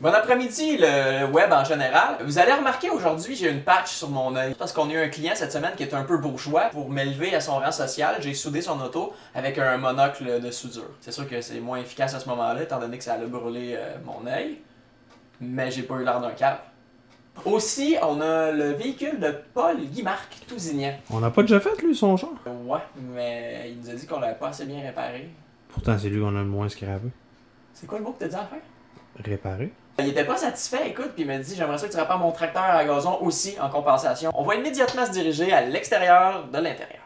Bon après-midi, le web en général. Vous allez remarquer aujourd'hui, j'ai une patch sur mon œil. Parce qu'on a eu un client cette semaine qui est un peu bourgeois. Pour m'élever à son rang social, j'ai soudé son auto avec un monocle de soudure. C'est sûr que c'est moins efficace à ce moment-là, étant donné que ça allait brûler euh, mon œil. Mais j'ai pas eu l'air d'un cave. Aussi, on a le véhicule de Paul Guimarc Tousignan. On n'a pas déjà fait, lui, son char? Ouais, mais il nous a dit qu'on l'avait pas assez bien réparé. Pourtant, c'est lui qu'on a le moins scrappé. C'est quoi le mot que t'as dit à faire? Réparé. Il était pas satisfait, écoute, puis il m'a dit J'aimerais ça que tu répares mon tracteur à gazon aussi en compensation. On va immédiatement se diriger à l'extérieur de l'intérieur.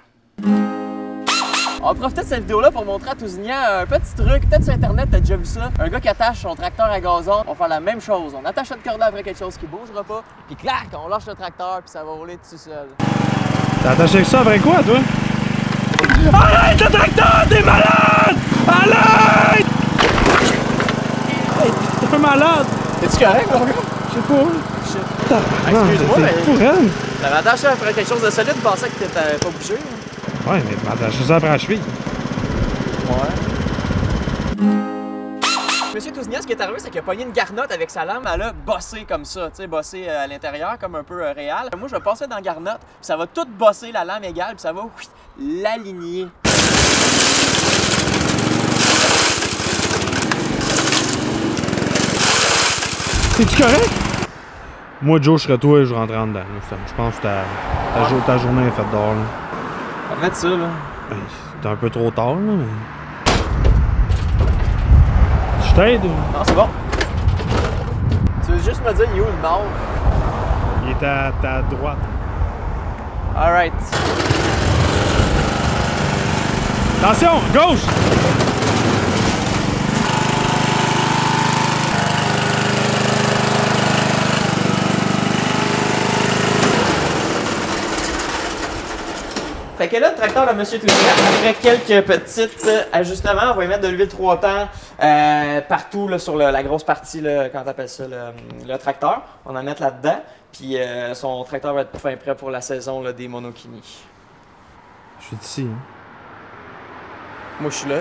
On va profiter de cette vidéo-là pour montrer à Tousignan un petit truc. Peut-être sur Internet, t'as déjà vu ça. Un gars qui attache son tracteur à gazon. On va faire la même chose. On attache notre corde après quelque chose qui bougera pas. Puis clac, on lâche le tracteur, puis ça va rouler tout seul. T'as attaché ça après quoi, toi? Arrête le tracteur! T'es malade! Arrête! Hey, T'es un malade! Es-tu correct, mon gars? Je sais pas. Excuse-moi, mais-. T'avais attaché après quelque chose de solide, tu pensais que t'avais pas bougé. Ouais, mais attaché ça après la cheville. Monsieur Tousignan, ce qui est arrivé, c'est qu'il a pogné une garnotte avec sa lame, elle a bossé comme ça, tu sais, bossé euh, à l'intérieur, comme un peu euh, réel. Moi, je vais passer dans la garnotte, puis ça va tout bosser la lame égale, puis ça va l'aligner. T'es-tu correct? Moi, Joe, je serais toi et je rentrais en dedans. là. Je pense que ta, ta, ta journée est faite dehors. Là. Ça, là. Ben, c'est un peu trop tard, là, mais. Je t'aide? Non, c'est bon. Tu veux juste me dire, il est où le nord? Il est à ta droite. Alright. Attention, gauche! Fait que là, le tracteur de Monsieur Tousignan, après quelques petites euh, ajustements, on va y mettre de l'huile trois temps euh, partout là, sur le- la grosse partie, là, quand t'appelles ça, le, le tracteur. On en met là-dedans. Puis euh, son tracteur va être fin prêt pour la saison là, des monokini. Je suis ici. hein. Moi, je suis là.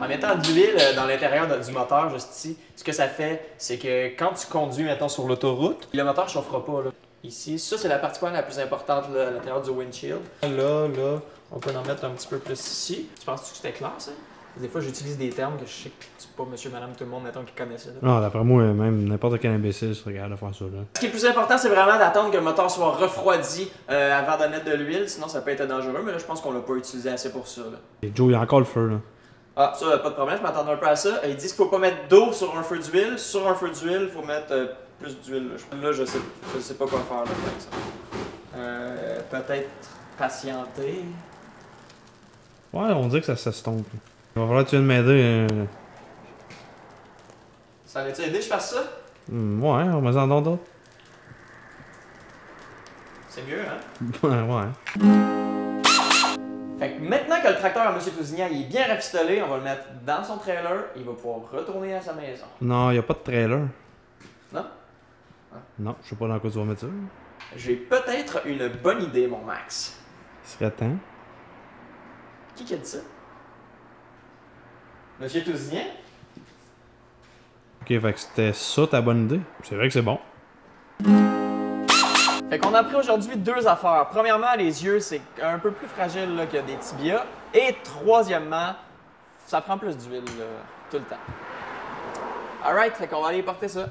En mettant de l'huile dans l'intérieur du moteur, juste ici, ce que ça fait, c'est que quand tu conduis, mettons, sur l'autoroute, le moteur ne chauffera pas. Là. Ici, ça, c'est la partie quand même la plus importante là, à l'intérieur du windshield. Là, là, on peut en mettre un petit peu plus ici. Tu penses que c'était clair, ça? Des fois, j'utilise des termes que je sais que c'est pas monsieur, madame, tout le monde, mettons, qui connaît ça. là. Non, d'après moi, même n'importe quel imbécile serait capable de faire ça. Là. Ce qui est plus important, c'est vraiment d'attendre que le moteur soit refroidi euh, avant de mettre de l'huile, sinon ça peut être dangereux, mais là, je pense qu'on l'a pas utilisé assez pour ça. Là. Et Joe, il y a encore le feu. Là. Ah, ça, pas de problème, je m'attendais un peu à ça. Ils disent qu'il faut pas mettre d'eau sur un feu d'huile. Sur un feu d'huile, il faut mettre euh, plus d'huile. Là, Je- là, je sais, je sais pas quoi faire, là, par exemple. Euh, Peut-être patienter. Ouais, on dirait que ça s'estompe. là. Il va falloir que tu viennes m'aider. euh. Ça va-tu aider que je fasse ça? Hmm, ouais, on va en donner d'autres. C'est mieux, hein? Ouais, ouais. Fait que maintenant que le tracteur à M. Tousignan il est bien rafistolé, on va le mettre dans son trailer et il va pouvoir retourner à sa maison. Non, il n'y a pas de trailer. Non? Non, je sais pas dans quoi tu vas mettre ça. J'ai peut-être une bonne idée, mon Max. Il serait temps. Qui qui a dit ça? Monsieur Tousignan? Ok, fait que c'était ça ta bonne idée. C'est vrai que c'est bon. Fait qu'on a appris aujourd'hui deux affaires. Premièrement, les yeux, c'est un peu plus fragile là, que des tibias. Et troisièmement, ça prend plus d'huile tout le temps. Alright, fait qu'on va aller porter ça.